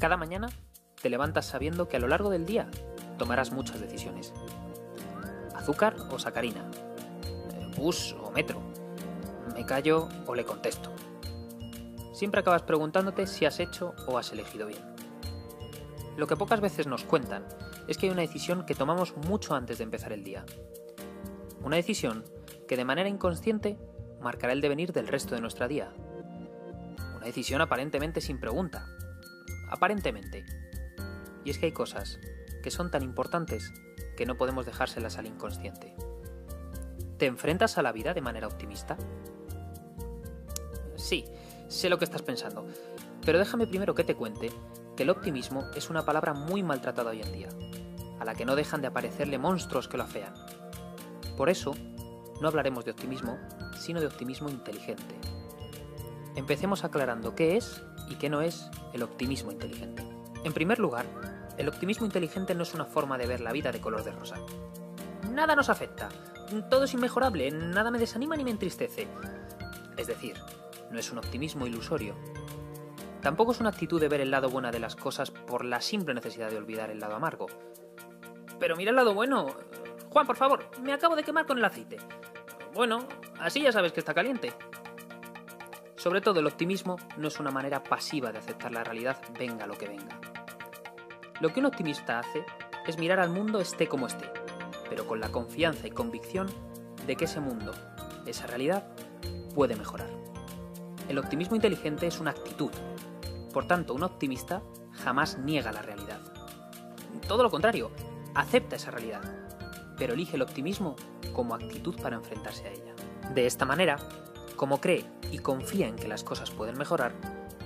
Cada mañana te levantas sabiendo que a lo largo del día tomarás muchas decisiones. Azúcar o sacarina. Bus o metro. Me callo o le contesto. Siempre acabas preguntándote si has hecho o has elegido bien. Lo que pocas veces nos cuentan es que hay una decisión que tomamos mucho antes de empezar el día. Una decisión que de manera inconsciente marcará el devenir del resto de nuestra día. Una decisión aparentemente sin pregunta. Aparentemente. Y es que hay cosas que son tan importantes que no podemos dejárselas al inconsciente. ¿Te enfrentas a la vida de manera optimista? Sí, sé lo que estás pensando, pero déjame primero que te cuente que el optimismo es una palabra muy maltratada hoy en día, a la que no dejan de aparecerle monstruos que lo afean. Por eso, no hablaremos de optimismo, sino de optimismo inteligente. Empecemos aclarando qué es y qué no es el optimismo inteligente. En primer lugar, el optimismo inteligente no es una forma de ver la vida de color de rosa. Nada nos afecta, todo es inmejorable, nada me desanima ni me entristece. Es decir, no es un optimismo ilusorio. Tampoco es una actitud de ver el lado bueno de las cosas por la simple necesidad de olvidar el lado amargo. Pero mira el lado bueno. Juan, por favor, me acabo de quemar con el aceite. Bueno, así ya sabes que está caliente. Sobre todo el optimismo no es una manera pasiva de aceptar la realidad venga lo que venga. Lo que un optimista hace es mirar al mundo esté como esté, pero con la confianza y convicción de que ese mundo, esa realidad, puede mejorar. El optimismo inteligente es una actitud. Por tanto, un optimista jamás niega la realidad. Todo lo contrario, acepta esa realidad, pero elige el optimismo como actitud para enfrentarse a ella. De esta manera, como cree y confía en que las cosas pueden mejorar,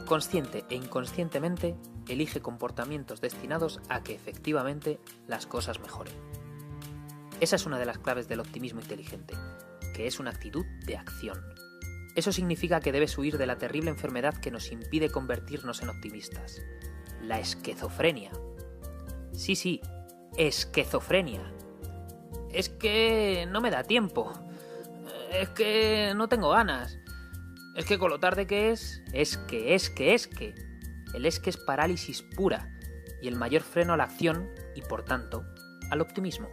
consciente e inconscientemente elige comportamientos destinados a que efectivamente las cosas mejoren. Esa es una de las claves del optimismo inteligente, que es una actitud de acción. Eso significa que debes huir de la terrible enfermedad que nos impide convertirnos en optimistas, la esquizofrenia. Sí, sí, esquizofrenia. Es que no me da tiempo. Es que no tengo ganas. Es que con lo tarde que es, es que, es que, es que. El es que es parálisis pura y el mayor freno a la acción y por tanto al optimismo.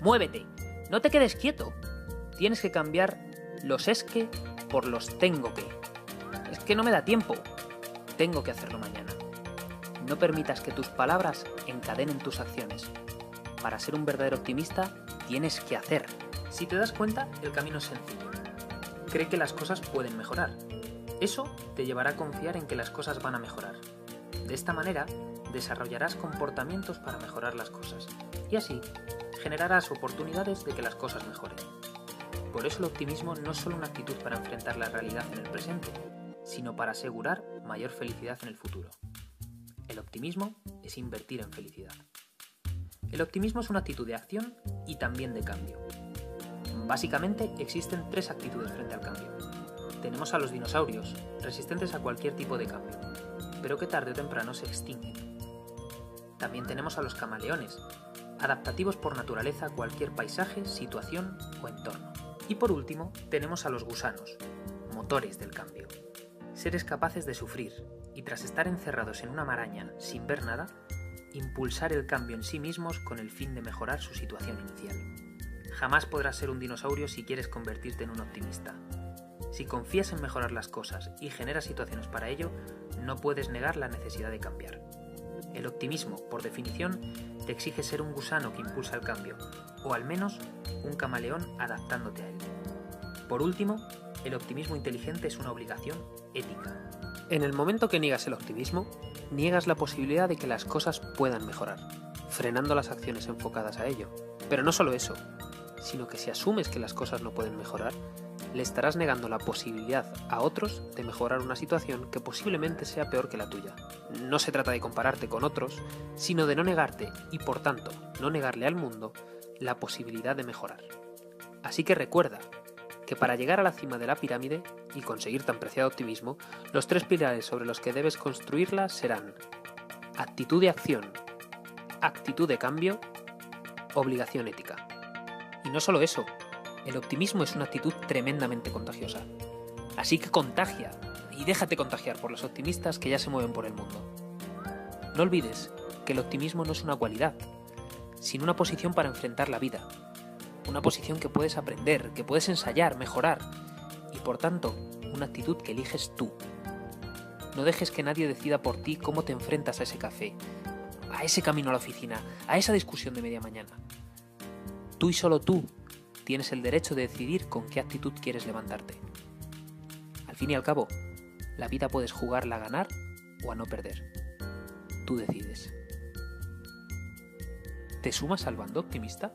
Muévete, no te quedes quieto. Tienes que cambiar los es que por los tengo que. Es que no me da tiempo. Tengo que hacerlo mañana. No permitas que tus palabras encadenen tus acciones. Para ser un verdadero optimista, tienes que hacer. Si te das cuenta, el camino es sencillo. Cree que las cosas pueden mejorar. Eso te llevará a confiar en que las cosas van a mejorar. De esta manera, desarrollarás comportamientos para mejorar las cosas. Y así, generarás oportunidades de que las cosas mejoren. Por eso el optimismo no es solo una actitud para enfrentar la realidad en el presente, sino para asegurar mayor felicidad en el futuro. El optimismo es invertir en felicidad. El optimismo es una actitud de acción y también de cambio. Básicamente existen tres actitudes frente al cambio. Tenemos a los dinosaurios, resistentes a cualquier tipo de cambio, pero que tarde o temprano se extinguen. También tenemos a los camaleones, adaptativos por naturaleza a cualquier paisaje, situación o entorno. Y por último, tenemos a los gusanos, motores del cambio. Seres capaces de sufrir y tras estar encerrados en una maraña sin ver nada, impulsar el cambio en sí mismos con el fin de mejorar su situación inicial. Jamás podrás ser un dinosaurio si quieres convertirte en un optimista. Si confías en mejorar las cosas y generas situaciones para ello, no puedes negar la necesidad de cambiar. El optimismo, por definición, te exige ser un gusano que impulsa el cambio, o al menos un camaleón adaptándote a él. Por último, el optimismo inteligente es una obligación ética. En el momento que niegas el optimismo, niegas la posibilidad de que las cosas puedan mejorar, frenando las acciones enfocadas a ello. Pero no solo eso, sino que si asumes que las cosas no pueden mejorar, le estarás negando la posibilidad a otros de mejorar una situación que posiblemente sea peor que la tuya. No se trata de compararte con otros, sino de no negarte y por tanto no negarle al mundo la posibilidad de mejorar. Así que recuerda que para llegar a la cima de la pirámide y conseguir tan preciado optimismo, los tres pilares sobre los que debes construirla serán actitud de acción, actitud de cambio, obligación ética. Y no solo eso, el optimismo es una actitud tremendamente contagiosa. Así que contagia y déjate contagiar por los optimistas que ya se mueven por el mundo. No olvides que el optimismo no es una cualidad, sino una posición para enfrentar la vida. Una posición que puedes aprender, que puedes ensayar, mejorar y por tanto una actitud que eliges tú. No dejes que nadie decida por ti cómo te enfrentas a ese café, a ese camino a la oficina, a esa discusión de media mañana. Tú y solo tú tienes el derecho de decidir con qué actitud quieres levantarte. Al fin y al cabo, la vida puedes jugarla a ganar o a no perder. Tú decides. ¿Te sumas al bando optimista?